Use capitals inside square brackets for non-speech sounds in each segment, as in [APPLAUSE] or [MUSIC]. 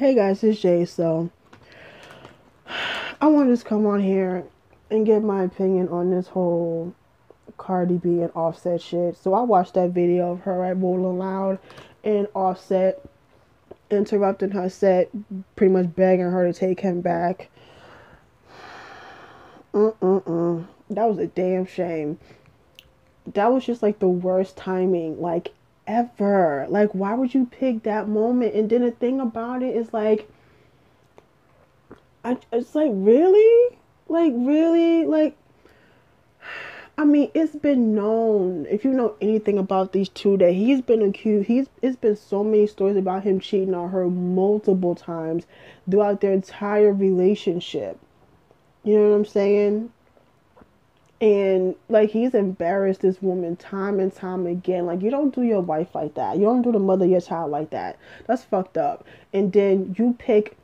Hey guys, it's Jay. So, [SIGHS] I want to just come on here and get my opinion on this whole Cardi B and Offset shit. So, I watched that video of her at Rolling Loud and Offset interrupting her set, pretty much begging her to take him back. [SIGHS] Mm-mm-mm. That was a damn shame. That was just like the worst timing. Like, ever. Like, why would you pick that moment? And then the thing about it is like, I, it's like, really? Like, really? Like, I mean, it's been known, if you know anything about these two, that he's been accused, he's, it's been so many stories about him cheating on her multiple times throughout their entire relationship. You know what I'm saying? And like he's embarrassed this woman time and time again. Like you don't do your wife like that. You don't do the mother of your child like that. That's fucked up. And then you pick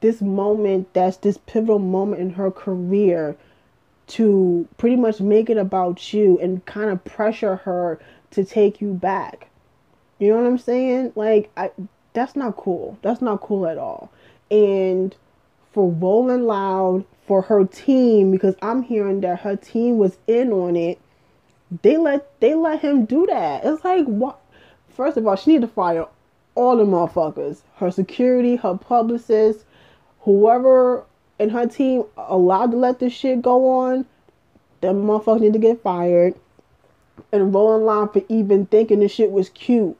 this moment that's this pivotal moment in her career to pretty much make it about you and kind of pressure her to take you back. You know what i'm saying? Like i that's not cool. That's not cool at all. And for rolling loud for her team because I'm hearing that her team was in on it. They let they let him do that. It's like what? First of all, she need to fire all the motherfuckers. Her security, her publicist, whoever in her team allowed to let this shit go on. Them motherfuckers need to get fired. And Rolling Loud for even thinking this shit was cute.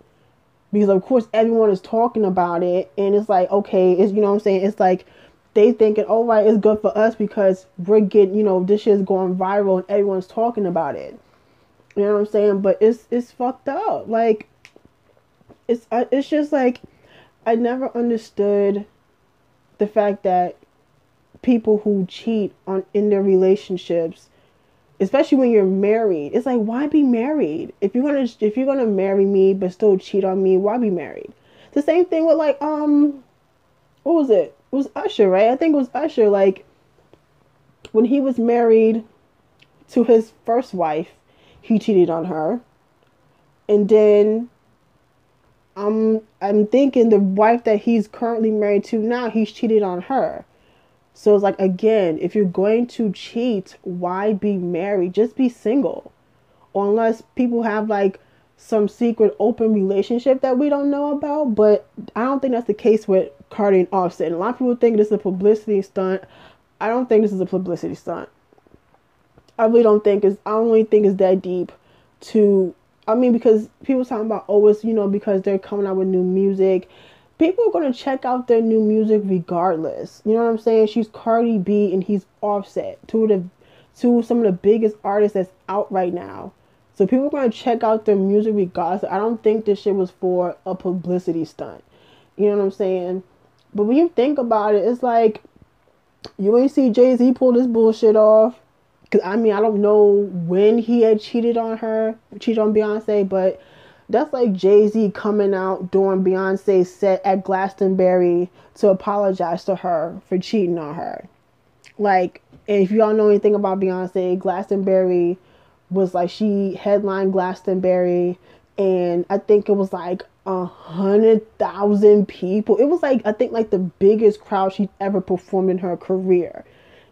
Because of course everyone is talking about it and it's like, okay, it's you know what I'm saying? It's like they thinking, oh right, it's good for us because we're getting, you know, this shit's going viral and everyone's talking about it. You know what I'm saying? But it's it's fucked up. Like, it's uh, it's just like I never understood the fact that people who cheat on in their relationships, especially when you're married, it's like why be married if you're gonna if you're gonna marry me but still cheat on me? Why be married? The same thing with like um, what was it? It was Usher, right? I think it was Usher. Like when he was married to his first wife, he cheated on her, and then I'm I'm thinking the wife that he's currently married to now, he's cheated on her. So it's like again, if you're going to cheat, why be married? Just be single. Or unless people have like some secret open relationship that we don't know about, but I don't think that's the case with Cardi and Offset. And a lot of people think this is a publicity stunt. I don't think this is a publicity stunt. I really don't think it's I don't really think it's that deep to I mean because people talking about oh it's you know because they're coming out with new music. People are gonna check out their new music regardless. You know what I'm saying? She's Cardi B and he's Offset. Two of the two some of the biggest artists that's out right now. So people are gonna check out their music regardless. I don't think this shit was for a publicity stunt. You know what I'm saying? But when you think about it, it's like you ain't see Jay Z pull this bullshit off. Cause I mean I don't know when he had cheated on her, cheated on Beyonce, but that's like Jay Z coming out during Beyonce's set at Glastonbury to apologize to her for cheating on her. Like, if y'all know anything about Beyonce, Glastonbury was like she headlined Glastonbury, and I think it was like a hundred thousand people. It was like I think like the biggest crowd she'd ever performed in her career.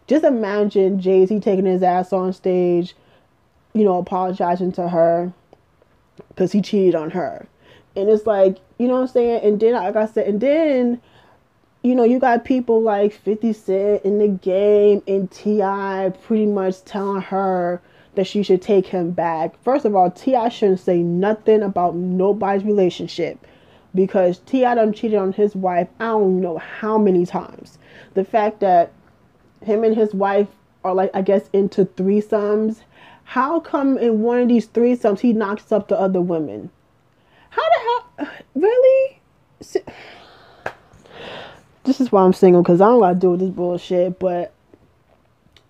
Just imagine Jay Z taking his ass on stage, you know, apologizing to her because he cheated on her, and it's like you know what I'm saying. And then like I said, and then you know you got people like Fifty Cent in the game and T.I. pretty much telling her that she should take him back. First of all, T.I. shouldn't say nothing about nobody's relationship because T.I. done cheated on his wife I don't know how many times. The fact that him and his wife are like I guess into threesomes. How come in one of these threesomes he knocks up the other women? How the hell [SIGHS] really? [SIGHS] This is why I'm single because I don't got to do with this bullshit. But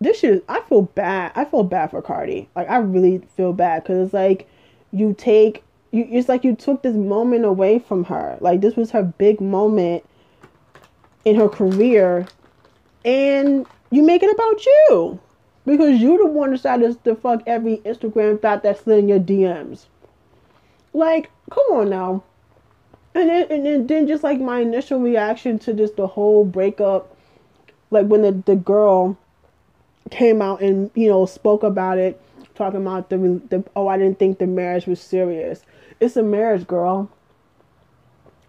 this shit I feel bad. I feel bad for Cardi. Like I really feel bad because it's like you take you. It's like you took this moment away from her. Like this was her big moment in her career, and you make it about you because you the one decided to fuck every Instagram thought that slid in your DMs. Like, come on now. And then, and then just like my initial reaction to just the whole breakup, like when the, the girl came out and, you know, spoke about it, talking about the, the, oh, I didn't think the marriage was serious. It's a marriage, girl.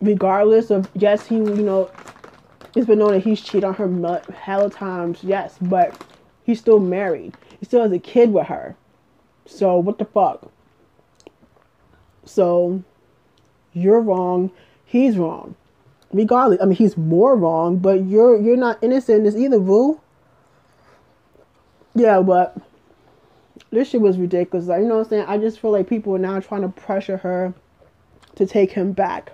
Regardless of, yes, he, you know, it's been known that he's cheated on her hella times, yes, but he's still married. He still has a kid with her. So what the fuck? So you're wrong, he's wrong. Regardless, I mean he's more wrong, but you're you're not innocent as either, Vu. Yeah, but this shit was ridiculous. Like, you know what I'm saying? I just feel like people are now trying to pressure her to take him back.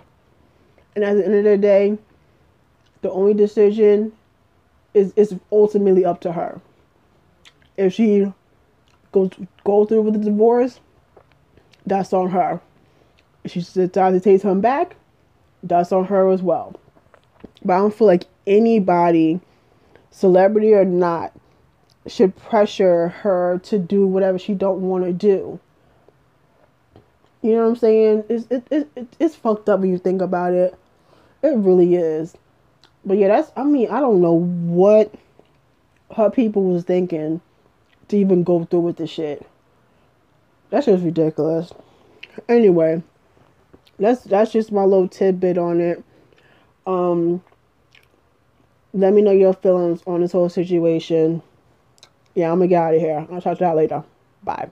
And at the end of the day, the only decision is is ultimately up to her. If she goes go through with the divorce, that's on her. If she decides to take him back, that's on her as well. But I don't feel like anybody, celebrity or not, should pressure her to do whatever she don't want to do. You know what I'm saying? It's it, it, it, it's fucked up when you think about it. It really is. But yeah, that's I mean, I don't know what her people was thinking to even go through with this shit. That's just ridiculous. Anyway, that's that's just my little tidbit on it. Um let me know your feelings on this whole situation. Yeah, I'm gonna get out of here. I'll talk to y'all later. Bye.